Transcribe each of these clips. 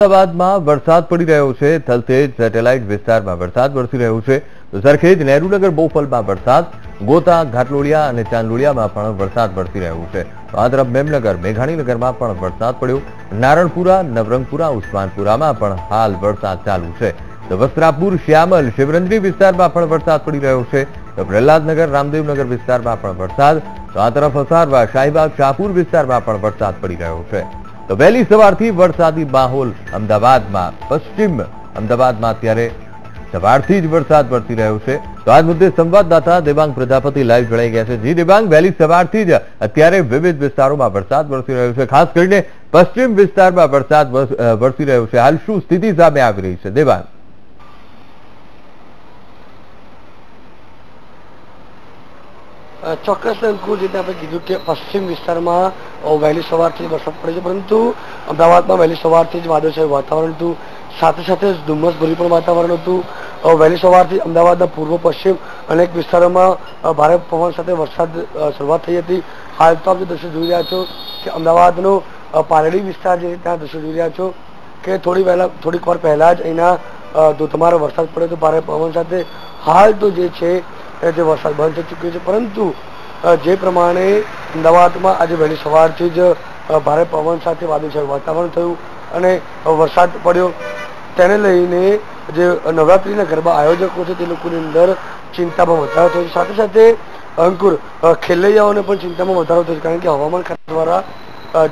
અમદાવાદમાં વરસાદ પડી રહ્યો છે. થલતેજ સેટેલાઇટ વિસ્તારમાં વરસાદ વરસી રહ્યો છે. તો સરખેજ નહેરુનગર બોફલમાં વરસાદ. ગોતા, ઘાટલોડિયા અને ચાંદલોડિયામાં પણ વરસાદ વરસી રહ્યો છે. તો આ તરફ મેમનગર, મેઘાણીનગરમાં પણ વરસાદ પડ્યો. નારણપુરા, નવરંગપુરા, ઉસ્માનપુરામાં પણ હાલ વરસાદ ચાલુ છે. તો વસ્ત્રાપુર, શ્યામલ શિવરંદ્રી વિસ્તારમાં પણ વરસાદ પડી રહ્યો છે. તો પ્રહલાદનગર, રામદેવનગર વિસ્તારમાં પણ વરસાદ. તો આ તરફ અસારવા, શાહીબાગ, શાહપુર વિસ્તારમાં પણ વરસાદ પડી રહ્યો છે. તો વહેલી સવારથી વરસાદી માહોલ અમદાવાદમાં, પશ્ચિમ અમદાવાદમાં અત્યારે સવારથી જ વરસાદ વરસી રહ્યો છે. તો આ મુદ્દે સંવાદદાતા દેવાંગ પ્રજાપતિ લાઈવ જોડાઈ ગયા છે. જી દેવાંગ, વહેલી સવારથી જ અત્યારે વિવિધ વિસ્તારોમાં વરસાદ વરસી રહ્યો છે. ખાસ કરીને પશ્ચિમ વિસ્તારમાં વરસાદ વરસ- રહ્યો છે. હાલ શું સ્થિતિ સામે આવી રહી છે? દેવાંગ. ચોક્કસ અંકુર રીતે આપણે કીધું કે પશ્ચિમ વિસ્તારમાં વહેલી સવારથી વરસાદ પડે છે, પરંતુ અમદાવાદમાં વહેલી સવારથી જ વાદળછાયું વાતાવરણ હતું. સાથે સાથે જ ધુમ્મસભર્યું પણ વાતાવરણ હતું. વહેલી સવારથી અમદાવાદના પૂર્વ, પશ્ચિમ અનેક વિસ્તારોમાં ભારે પવન સાથે વરસાદ શરૂઆત થઈ હતી. હાલ તો આપ જે દ્રશ્ય જોઈ રહ્યા છો કે અમદાવાદનો પારડી વિસ્તાર જે ત્યાં દ્રશ્ય જોઈ રહ્યા છો કે થોડી વહેલા, થોડીક વાર પહેલાં જ અહીંના ધોધમાર વરસાદ પડ્યો હતો, ભારે પવન સાથે. હાલ તો જે છે જે વરસાદ બંધ થઈ ચૂક્યો છે. પરંતુ જે પ્રમાણે અમદાવાદમાં આજે વહેલી સવારથી જ ભારે પવન સાથે વાદળછાયું વાતાવરણ થયું અને વરસાદ પડ્યો. તેને લઈને જે નવરાત્રિના ગરબા આયોજકો છે તે લોકોની અંદર ચિંતામાં વધારો થયો સાથે સાથે અંકુર ખેલૈયાઓને પણ ચિંતામાં વધારો થયો કારણ કે હવામાન ખાતા દ્વારા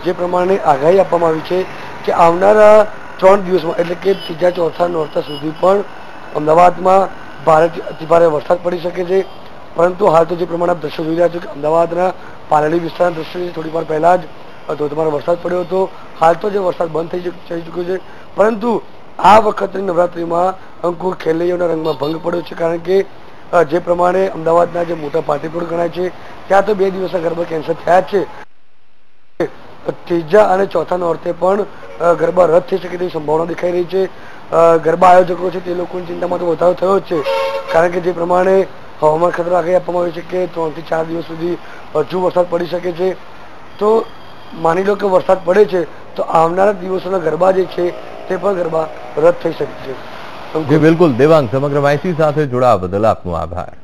જે પ્રમાણે આગાહી આપવામાં આવી છે કે આવનારા ત્રણ દિવસમાં, એટલે કે ત્રીજા, ચોથા નોરતા સુધી પણ અમદાવાદમાં ભારેથી અતિભારે વરસાદ પડી શકે છે. પરંતુ હાલ તો જે પ્રમાણે આપ દ્રશ્યો જોઈ રહ્યા છો કે અમદાવાદના પાલડી વિસ્તારના દ્રશ્યો છે. થોડી વાર પહેલાં જ ધોધમાર વરસાદ પડ્યો હતો. હાલ તો જે વરસાદ બંધ થઈ થઈ ચૂક્યો છે. પરંતુ આ વખતની નવરાત્રિમાં અંકુર ખેલૈયાઓના રંગમાં ભંગ પડ્યો છે કારણ કે જે પ્રમાણે અમદાવાદના જે મોટા પાટીપુર ગણાય છે, ત્યાં તો બે દિવસના ગરબા કેન્સલ થયા છે. ત્રીજા અને ચોથા અર્થે પણ ગરબા રદ થઈ શકે તેવી સંભાવના દેખાઈ રહી છે. ગરબા આયોજકો છે તે લોકોની ચિંતામાં તો વધારો થયો છે. કારણ કે જે પ્રમાણે હવામાન ખતરા આગાહી આપવામાં આવી છે કે ત્રણથી ચાર દિવસ સુધી હજુ વરસાદ પડી શકે છે. તો માની લો કે વરસાદ પડે છે, તો આવનારા દિવસોના ગરબા જે છે તે પણ ગરબા રદ થઈ શકે છે. બિલકુલ. દેવાંગ, સમગ્ર માહિતી સાથે જોડાવા બદલ આપનો આભાર.